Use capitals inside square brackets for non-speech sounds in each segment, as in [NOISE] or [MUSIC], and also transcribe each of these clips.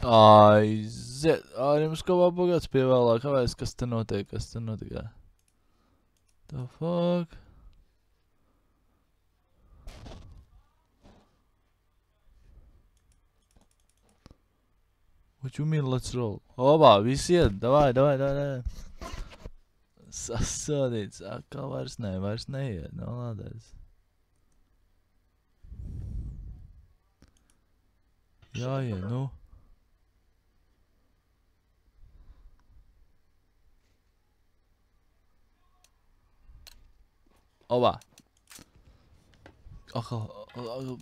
Aiziet. Ārims kopā pagāds pievēlā. Kāpēc, kas te notiek? Kas te notiek? The fuck? What you mean let's roll? Obā, visi iet. Davai, davai, davai, davai. Sasodīts. Atkal vairs ne, vairs neiet. Nav lādēs. Jāiet, nu. Obā. Atkal. atkal-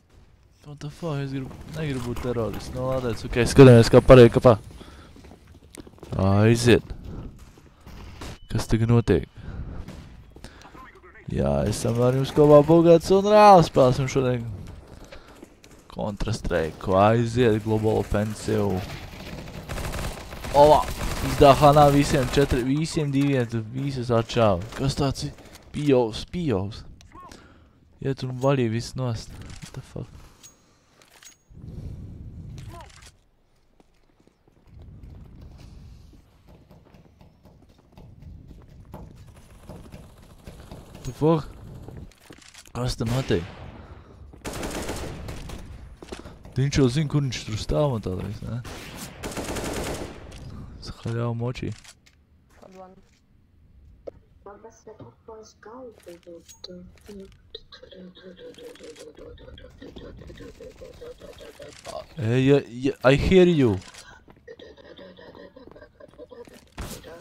What the fuck? Es gribu, negribu būt terorists. Nav lādēts. Ok, skatāmies, kā pareizi kapā. Aiziet. Kas tagad notiek? Jā, esam ar jums kopā Bugats un Rāli spēlēsim šodien kontrastreiku. Aiziet, Global Offensive. Olā, izdāhānā visiem četri, visiem diviem, tu visus atšāvi. Kas tāds ir? Pijovs, pijovs. Iet un vaļī viss nost. What the fuck? The fuck? Kas tam notiek? Viņš jau zina, kur viņš tur stāv un tādreiz, ne? Skaļā močī. Под one. Hey, yeah, yeah, I hear you.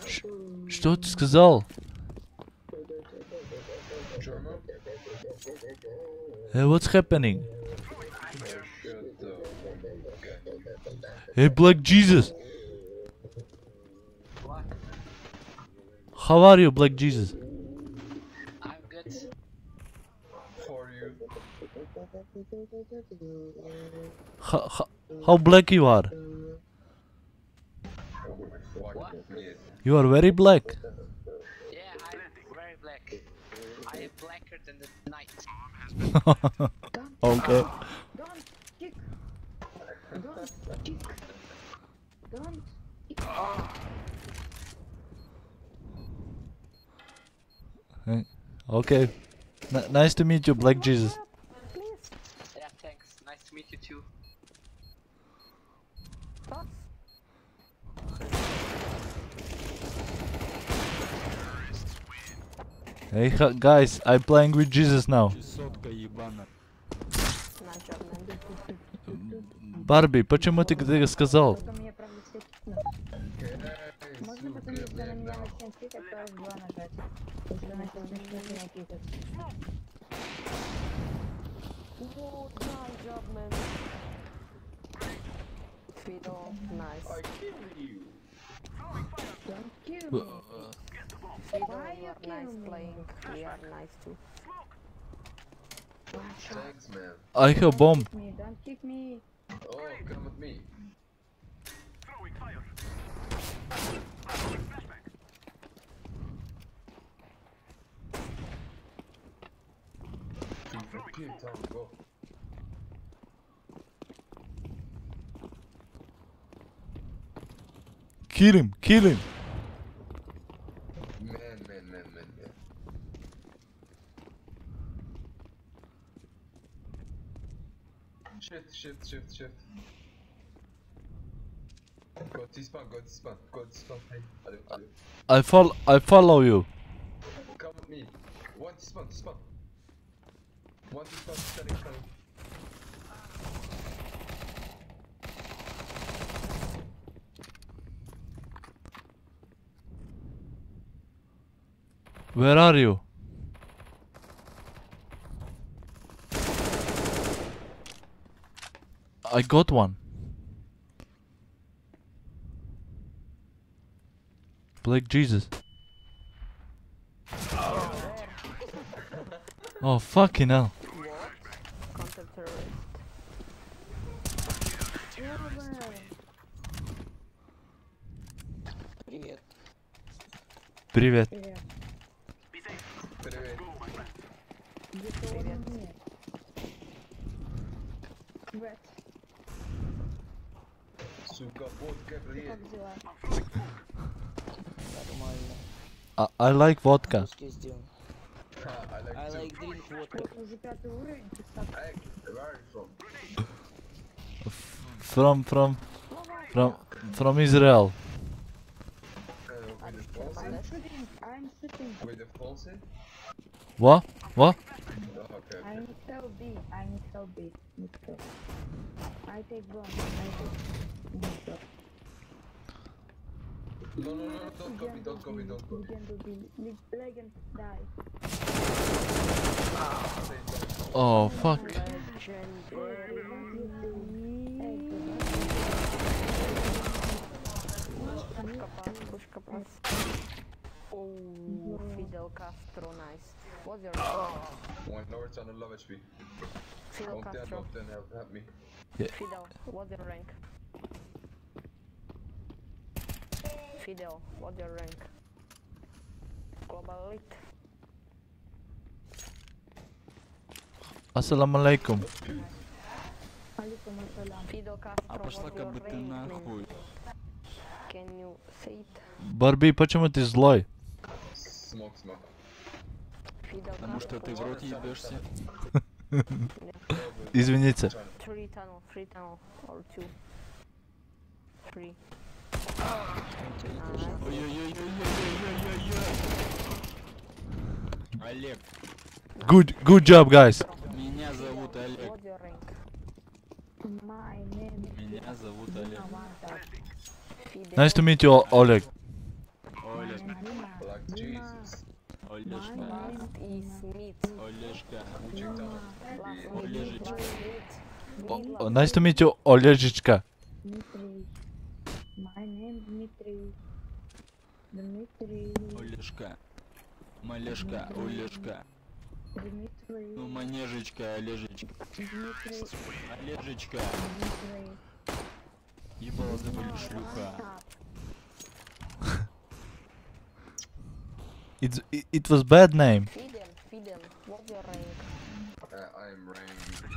Ш- Что ты сказал? Hey, what's happening? Hey, Black Jesus. How are you, Black Jesus? it for you. How, how, how black you are? What? You are very black. Yeah, I'm very black. I am blacker than the night. [LAUGHS] okay. Hey. kick. Don't kick. Don't. Okay. N- nice to meet you, Black Jesus. Please. Yeah, thanks. Nice to meet you too. Stop. Hey, hu- guys, I'm playing with Jesus now. Сотка ебана. На черном. Барби, почему ты это сказал? начнет кикать, то F2 нажать. Если начал начнет меня кикать. Oh, nice job, man. Fiddle, nice. I kill you. Don't kill Uh, me. Fiddle, Why you you are nice kill me? playing. We are nice too. Watch out. Thanks, man. I have bomb. Kick me, don't kick me. Oh, come with me. Go. Kill him, kill him. Man, man, man, man, man. Shift, shift, shift, shift. Go to spawn, go to spawn, go to spawn. Hey, allez, allez. I follow. I follow you. Come with me. One spawn, spawn. One. Where are you? I got one. Black Jesus. Oh fucking hell. Сука, водка, блядь. Как дела? Нормально. I, I like vodka. Русский сделан. Ha, I like I too. like drink water. Это уже пятый уровень, ты так. Hey, where are you from? From, from, from, from Israel. Uh, with the Fonse? I'm shooting, I'm shooting. With the Fonse? What? What? Oh, okay, I okay. need help B. I need help B. Need help. I take bomb. I take. Need help. No, no, no, don't copy, don't copy, don't copy. Legend will be. Le- Legend die. Oh, fuck. Legendary. Pushka pass, pushka pass. Oh, Fidel Castro, nice. What's your One lower channel, low HP. Fidel Don't tell, Castro? don't tell, help, help me. Fidel, what's your rank? Fidel, what's your rank? Global Elite. Assalamu alaikum. Алейкум ассалам. Fidel Castro, А пошла what's как your бы ты rank, man? нахуй. Can you say it? Барби, почему ты злой? Smoke, smoke. Потому что ты в рот ебешься. [LAUGHS] Извините. Олег. Good, good job, guys. Меня зовут Олег. Меня зовут Олег. Nice to meet you, Олег Oh, nice to meet you, Олежечка. Дмитрий. My name Дмитрий. Дмитрий. Олежка. Малешка, Олежка. Дмитрий. Ну, манежечка, Олежечка. Дмитрий. Олежечка. Дмитрий. Ебала забыли шлюха. It's, it, it was bad name. Fidel, Fidel, what's your rank? Uh, I'm rank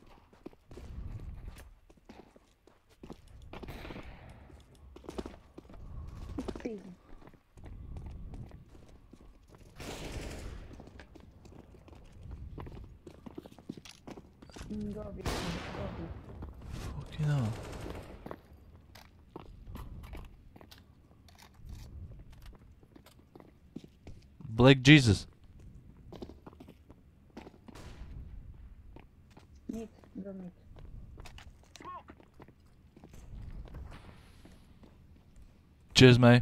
crazy. Fucking hell. Black Jesus. Cheers, mate.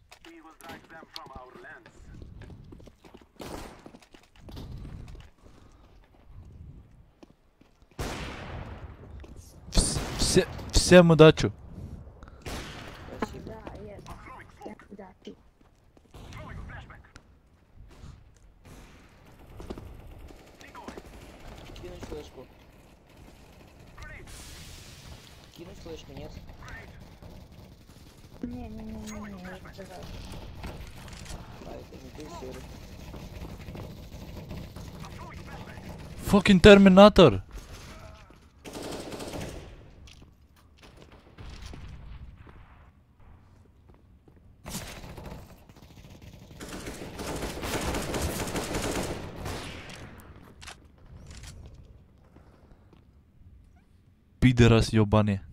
Вс- все, всем удачи. fucking Terminator! Pideras jobanie.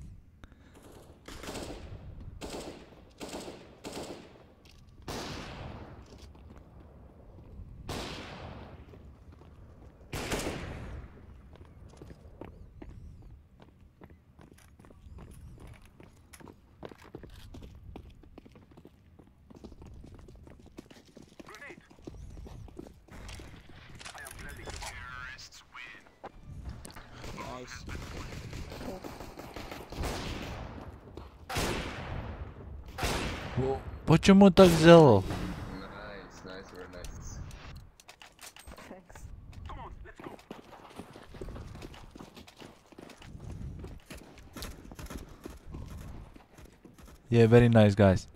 Почему так сделал? Nice, nice, very nice. Thanks. Yeah, very nice guys.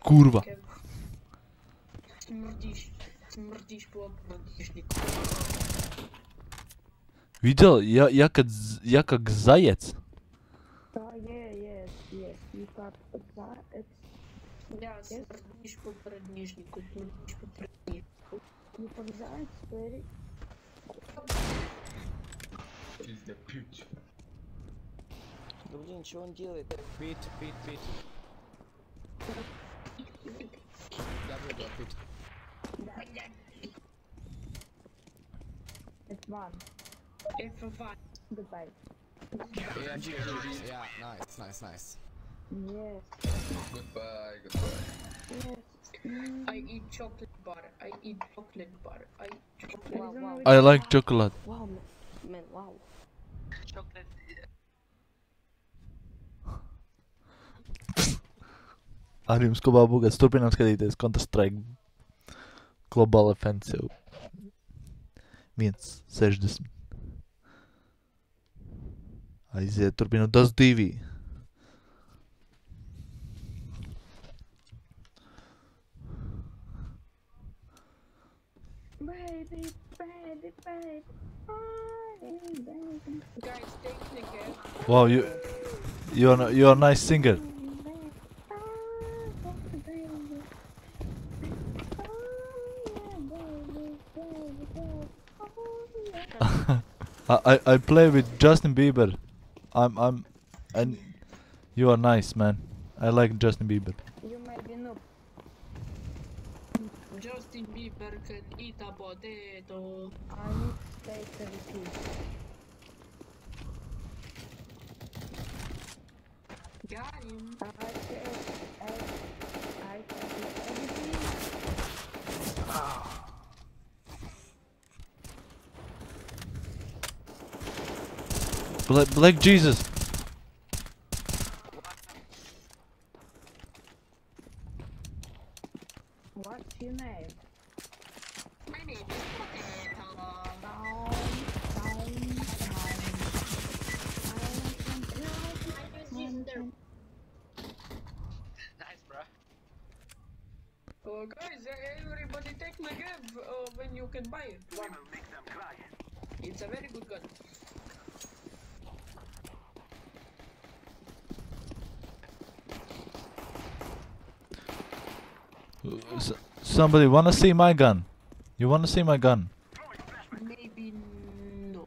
Kurwa. Смердишь. Смердишь, Видел? Я, я, как, я как заяц. Да, yes, yes, You как заяц. Да, смердишь по проднижнику, смердишь по проднижнику. You ну, как заяц, Перри. Пиздя, пить. Да блин, что он делает? Пить, пить, пить. Double drop it. It's one. It's for fun. Goodbye. Yeah, yeah, nice, nice, nice. Yes. Goodbye, goodbye. Yes. I eat chocolate bar. I eat chocolate bar. I eat chocolate. I like chocolate. Ar jums kopā būgāts turpinām skatīties Counter-Strike Global Offensive 1.60. Aiziet, turpinām tas divi. Baby, baby, baby. Baby, baby. Guys, eh? Wow, you, you're, you're a nice singer. I, I, I play with Justin Bieber. I'm, I'm, and you are nice, man. I like Justin Bieber. You may be noob. Justin Bieber can eat a potato. I need to take a repeat. Got him. I said, I, I said everything. Ah. Black, Jesus. Somebody wanna see my gun? You wanna see my gun? Maybe no.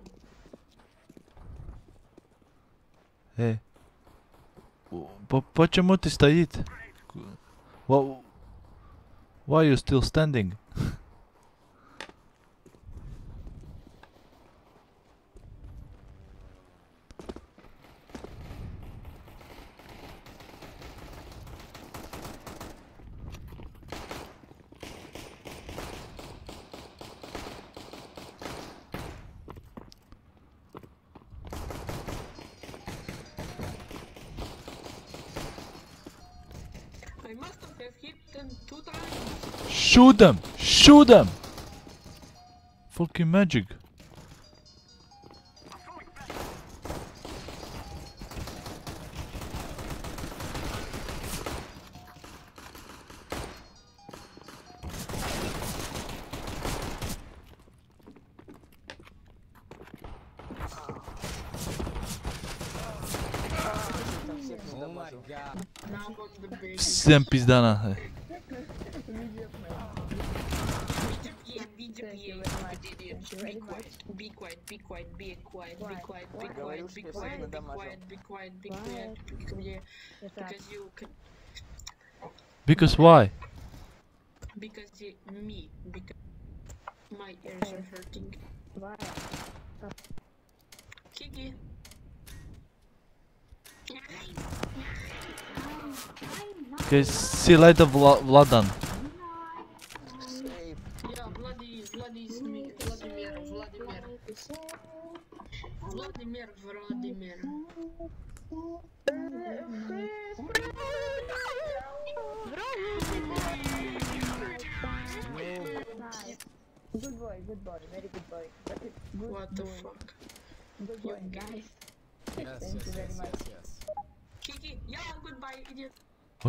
Почему ты стоит? Why are you still standing? [LAUGHS] them! Shoot them! Fucking magic. Oh Всем пизда нахуй. Because why? Because me, because my ears are hurting. Why? Kiki. Okay, see you later, Vla Vladan.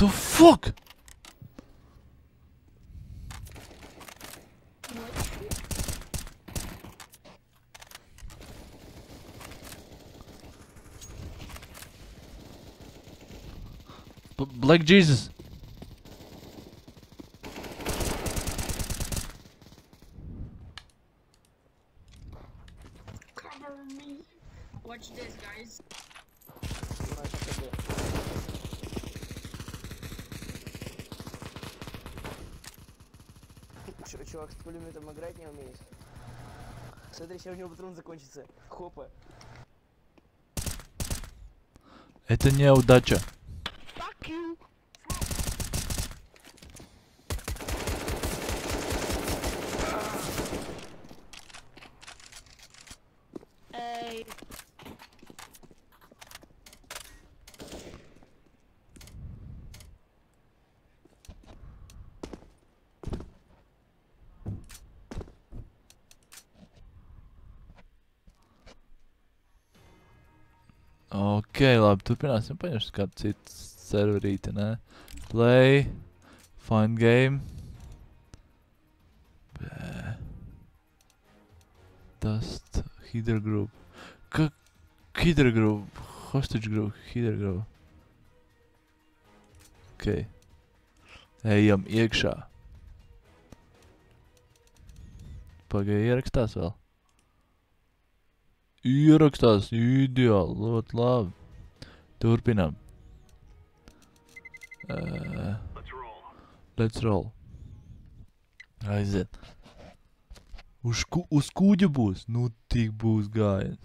the fuck? Black Jesus. Смотри, сейчас у него патрон закончится. Хопа. Это неудача. Fuck you. Ok, labi, turpināsim. Paņemsim kādu citu serverīti, nē. Play. Find game. Bē. Dust. Header group. Ka... Header group. Hostage group. Header group. Ok. Ejam iekšā. Pagai ierakstās vēl. Ierakstās ideāli, ļoti labi. Turpinam. Uh, let's roll. Aiziet. Uz, ku, uz kuģa būs? Nu, tik būs gājiens.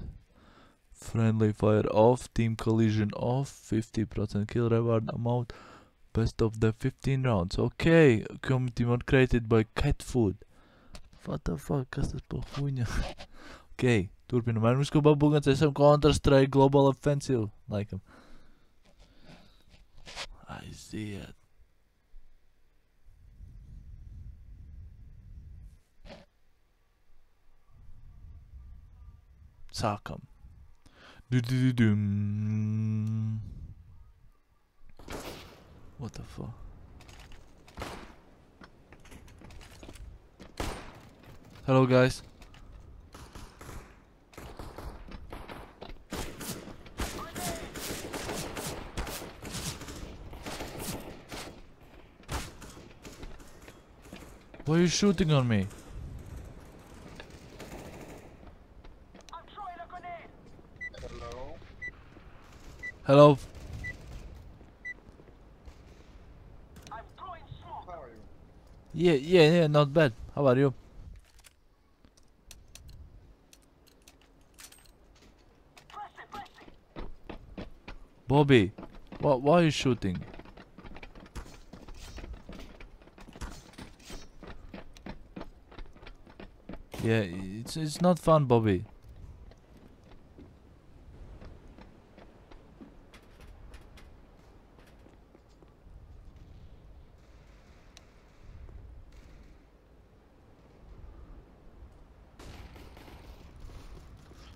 Friendly fire off, team collision off, 50% kill reward amount, best of the 15 rounds. Okay, community mod created by cat food. What the fuck, kas tas pa huņa? [LAUGHS] ok, turpinam. Vai mums ko babulgans esam Counter-Strike Global Offensive, laikam. Aiziet. -du -dum. What the fuck? Hello guys. Why are you shooting on me? Hello. Yeah, yeah, yeah, not bad. How are you? Bobby, why, why are you shooting? Yeah, it's it's not fun, Bobby.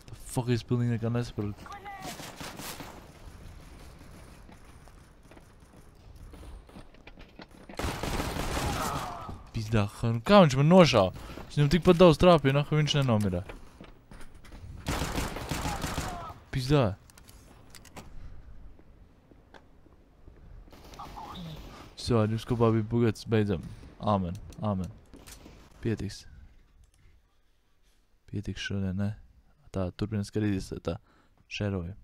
The fuck is building like an nu kā viņš man nošāva? Es viņam tikpat daudz trāpīju, naka viņš nenomirā. Pizdā. Sādi, jums kopā bija bugats, beidzam. Āmen, āmen. Pietiks. Pietiks šodien, ne? Tā, turpināt skatīties tā šēroju.